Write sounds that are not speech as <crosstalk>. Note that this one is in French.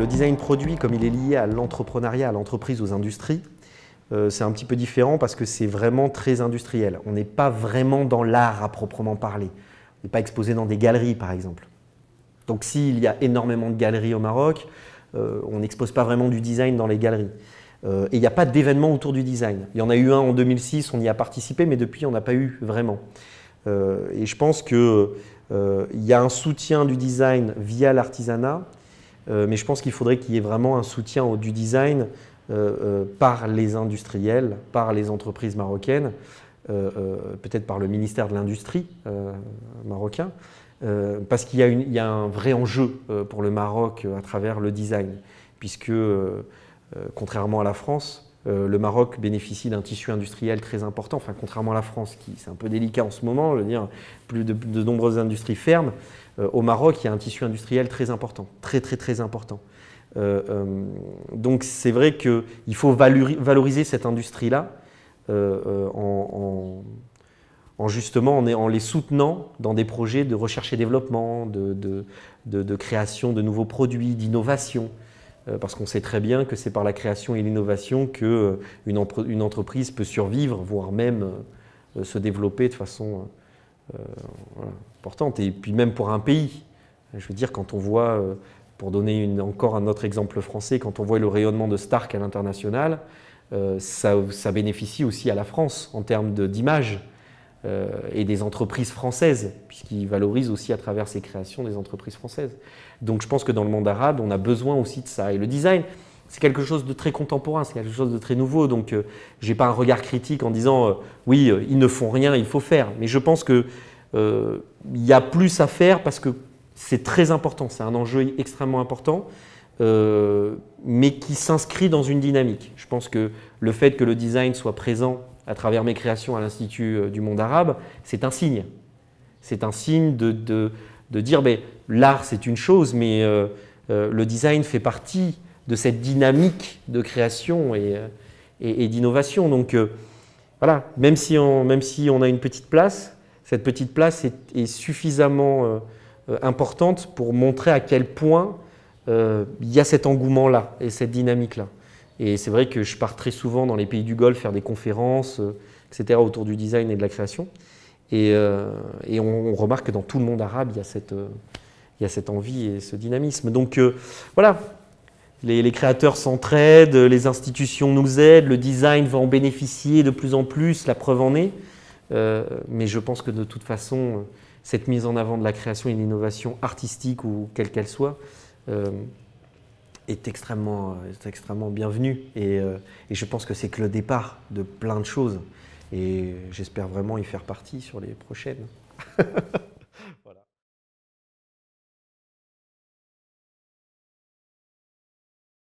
Le design produit, comme il est lié à l'entrepreneuriat, à l'entreprise, aux industries, euh, c'est un petit peu différent parce que c'est vraiment très industriel. On n'est pas vraiment dans l'art à proprement parler. On n'est pas exposé dans des galeries, par exemple. Donc s'il y a énormément de galeries au Maroc, euh, on n'expose pas vraiment du design dans les galeries. Euh, et il n'y a pas d'événement autour du design. Il y en a eu un en 2006, on y a participé, mais depuis, on n'a pas eu vraiment. et je pense qu'il y a un soutien du design via l'artisanat, mais je pense qu'il faudrait qu'il y ait vraiment un soutien du design euh, euh, par les industriels, par les entreprises marocaines, euh, peut-être par le ministère de l'Industrie marocain, parce qu'il y, a un vrai enjeu pour le Maroc à travers le design, puisque contrairement à la France, le Maroc bénéficie d'un tissu industriel très important, enfin contrairement à la France, qui c'est un peu délicat en ce moment, je plus de, de nombreuses industries ferment, au Maroc, il y a un tissu industriel très important, très très très important. Euh, euh, donc c'est vrai qu'il faut valoriser cette industrie-là euh, en, justement en, les soutenant dans des projets de recherche et développement, de, création de nouveaux produits, d'innovation parce qu'on sait très bien que c'est par la création et l'innovation qu'une une entreprise peut survivre, voire même se développer de façon importante. Et puis même pour un pays, je veux dire, quand on voit pour donner encore un autre exemple français, quand on voit le rayonnement de Stark à l'international, euh, ça, bénéficie aussi à la France en termes d'image euh, et des entreprises françaises, puisqu'il valorise aussi à travers ses créations des entreprises françaises. Donc je pense que dans le monde arabe, on a besoin aussi de ça. Et le design, c'est quelque chose de très contemporain, c'est quelque chose de très nouveau. Donc euh, je n'ai pas un regard critique en disant oui, ils ne font rien, il faut faire. Mais je pense qu'il y a plus à faire parce que c'est très important, c'est un enjeu extrêmement important, euh, mais qui s'inscrit dans une dynamique. Je pense que le fait que le design soit présent à travers mes créations à l'Institut euh, du monde arabe, c'est un signe. C'est un signe de, de, dire, ben, l'art c'est une chose, mais euh, le design fait partie de cette dynamique de création et, et, d'innovation. Donc voilà, même si, on, même si on a une petite place, cette petite place est, suffisamment euh, importante pour montrer à quel point euh, il y a cet engouement-là et cette dynamique-là. Et c'est vrai que je pars très souvent dans les pays du Golfe faire des conférences, euh, etc., autour du design et de la création. Et, on, remarque que dans tout le monde arabe, il y a cette, cette envie et ce dynamisme. Donc voilà, les, les créateurs s'entraident, les institutions nous aident, le design va en bénéficier de plus en plus, la preuve en est. mais je pense que de toute façon, cette mise en avant de la création et de l'innovation artistique ou quelle qu'elle soit euh, est, extrêmement, est extrêmement bienvenue. Euh, et, je pense que c'est que le départ de plein de choses. Et j'espère vraiment y faire partie sur les prochaines. <laughs>